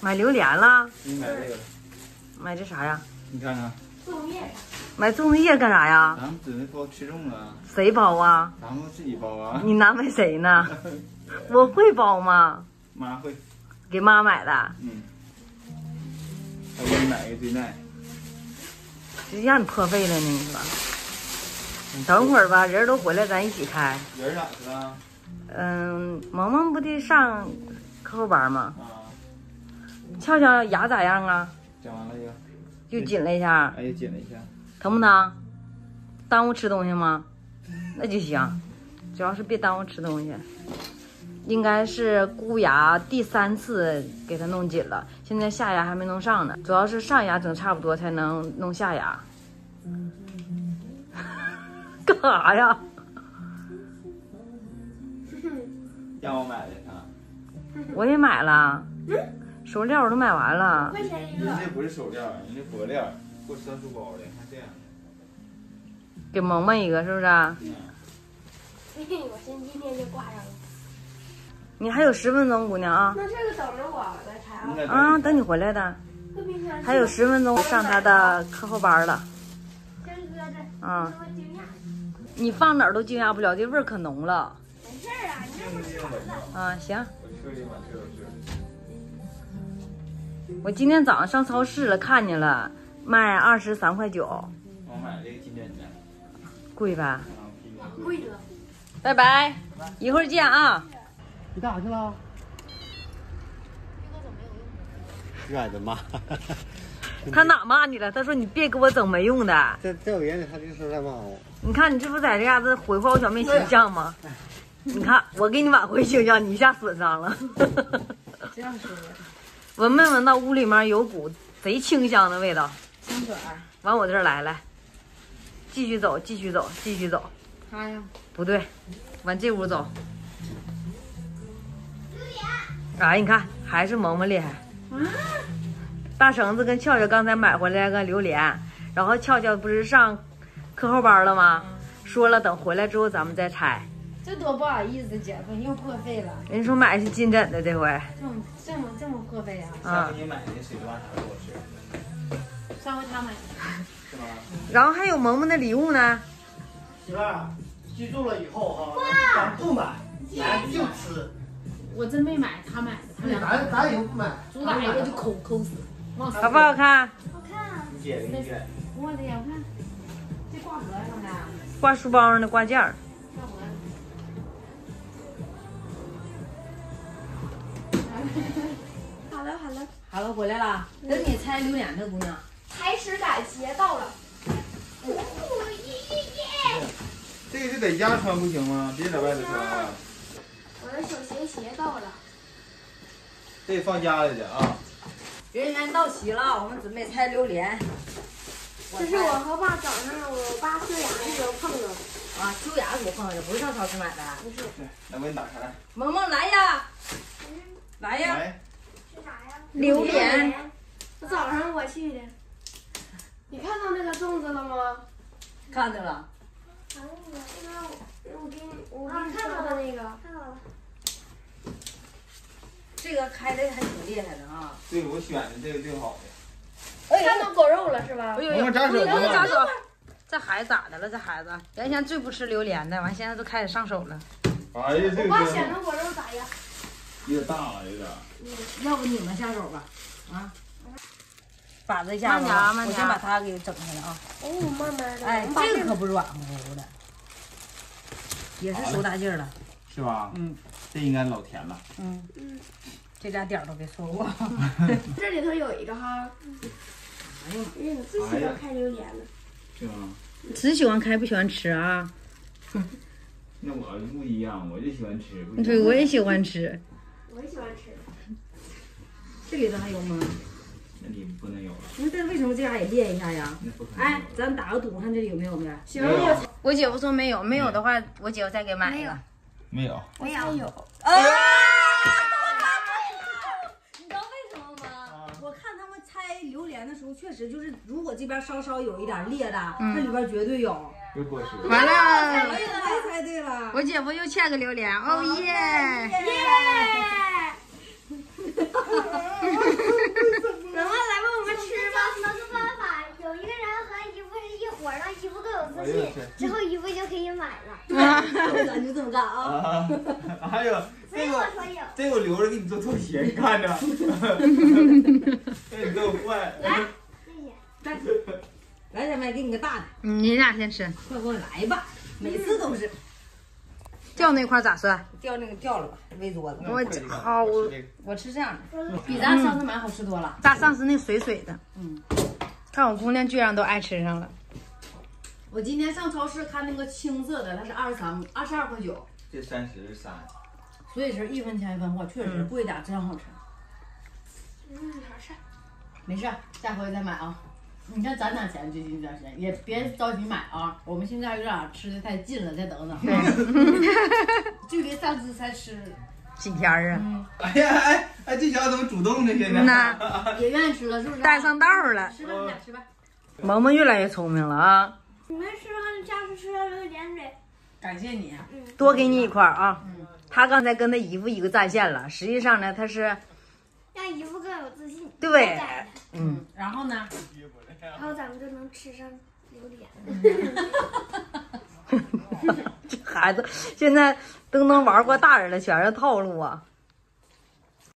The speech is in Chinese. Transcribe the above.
买榴莲了？你买这个，买这啥呀？你看看，粽叶，买粽子叶干啥呀？咱们准备包吃粽啊，谁包啊？咱们自己包啊。你难为谁呢？我会包吗？妈会，给妈买的，嗯。我给你买一个最耐，谁让你破费了呢？你说？你等会儿吧，人都回来，咱一起开。人哪去了？嗯，萌萌不得上课后班吗？啊，俏俏牙咋样啊？讲完了一个，又紧了一下，哎，又紧了一下。疼不疼？耽误吃东西吗？那就行，主要是别耽误吃东西。应该是箍牙第三次给它弄紧了，现在下牙还没弄上呢，主要是上牙整差不多才能弄下牙。干啥呀？让我买的啊，我也买了，手链我都买完了。块钱一个。人这不是手链，人这脖链，或者当书包的，看这样。给萌萌一个是不是？嗯，我先今天就挂上了。你还有十分钟，姑娘啊那这个等着我来拆啊。啊，等你回来的。还有十分钟上他的课后班了先搁这。啊！你放哪儿都惊讶不了，这味儿可浓了没事啊，你这不是馋了。啊！行。我今天早上上超市了，看见了，卖二十三块九，我买这个金贵吧？贵了。拜拜，一会儿见啊！你干啥去了？远的妈！他哪骂你了？他说你别给我整没用的。在在我眼里，他就是在骂我。你看你这不在这嘎子毁坏我小妹形象吗？你看我给你挽回形象，你一下损伤了。这样说的，闻没闻到屋里面有股贼清香的味道？香水儿，往我这儿来，来，继续走，继续走，继续走。哎呀，不对，往这屋走。哎，你看还是萌萌厉害。大绳子跟俏俏刚才买回来个榴莲，然后俏俏不是上课后班了吗？说了等回来之后咱们再拆。这多不好意思，姐夫你又破费了，人说买的是金枕的这回这么这么这么破费啊？下啊回，你买那水瓜啥给我吃，上回他买的，是吗？然后还有萌萌的礼物呢。媳妇儿，记住了以后哈，咱不买，咱就吃。我真没买，他买的，他俩咱咱以后不买，主打一个就抠抠死，往死好不好看？好看啊。你姐给你卷，我的呀，我看这挂脖上的，挂书包上的挂件儿。好了好了，好了，回来了，等你拆榴莲的姑娘，开始赶鞋到了。耶耶耶！这个就在家穿不行吗？别在外头穿啊，我的小鞋鞋到了。这得放家里去啊。人员到齐了，我们准备拆榴莲。这是我和爸早上我爸修牙的时候碰的。啊，修牙时候碰的，不是上超市买的。不是。来，我给你打开。萌萌来呀，来呀，来，是啥呀？榴莲。早上我去的。你看到那个粽子了吗？看着了，看到了。那我给你，我给你说的那个。看到了。这个开的还挺厉害的啊。对我选的这个最好的。看到狗肉了是吧哎？呦扎手哎呦萌萌扎手！这孩子咋的了？这孩子原先最不吃榴莲的，完现在都开始上手了。哎呀，这我爸选的果肉咋样？有点大了，有点。要不你们下手吧？啊，把子一下下吧，吧我先把它给整开了啊。哦，慢慢的。哎，这个可不软乎乎的，也是收大劲儿了。是吧？嗯，这应该老甜了。嗯，嗯，这俩点儿都别说过。这里头有一个哈。哎呀因为我最喜欢开榴莲了。是吗？只喜欢开不喜欢吃啊？那我不一样，我就喜欢吃。对，我也喜欢吃。这里头还有吗？那里不能有了，那这为什么这样也裂一下呀？那不可能。哎，咱打个赌，看这里有没有呗？行我姐夫说没有，没有的话，我姐夫再给买一个。没有。我也有。你知道为什么吗？我看他们拆榴莲的时候，确实就是，如果这边稍稍有一点裂的，那里边绝对有。完了，哎呀，太猜对了。我姐夫又欠个榴莲，哦耶！耶！来吧来吧，我们吃吧。想个办法，有一个人和姨父是一伙，的姨父更有自信，之后姨父就可以买了。对，咱就这么干啊！还有这个，这个留着给你做拖鞋，你看着。哈哈哈！哈哈哈！你够坏。来，谢谢。来，小妹，给你个大的。你俩先吃，快给我来吧，每次都是。掉那块咋算？掉那个掉了吧，围桌子。我好，我吃这样的，比咱上次买好吃多了。咱上次那水水的，嗯，看我姑娘居然都爱吃上了。我今天上超市看那个青色的，它是二十三、二十二块九，这三十三，所以是一分钱一分货，确实贵点真好吃。嗯，好吃。没事，下回再买啊。你看攒点钱，最近这段时间也别着急买啊。我们现在有点吃的太近了，再等等。距离上次才吃，几天啊？嗯，哎呀哎哎，这小子怎么主动呢？现在。嗯呐，也愿意吃了，是不是？带上道了。吃吧，你俩吃吧。萌萌越来越聪明了啊！你们吃完下次吃要留点水。感谢你。多给你一块儿啊嗯。他刚才跟他姨夫一个战线了，实际上呢，他是让姨夫更有自信。对嗯，然后呢？然后咱们就能吃上榴莲。这孩子现在都能玩过大人了，全是套路啊。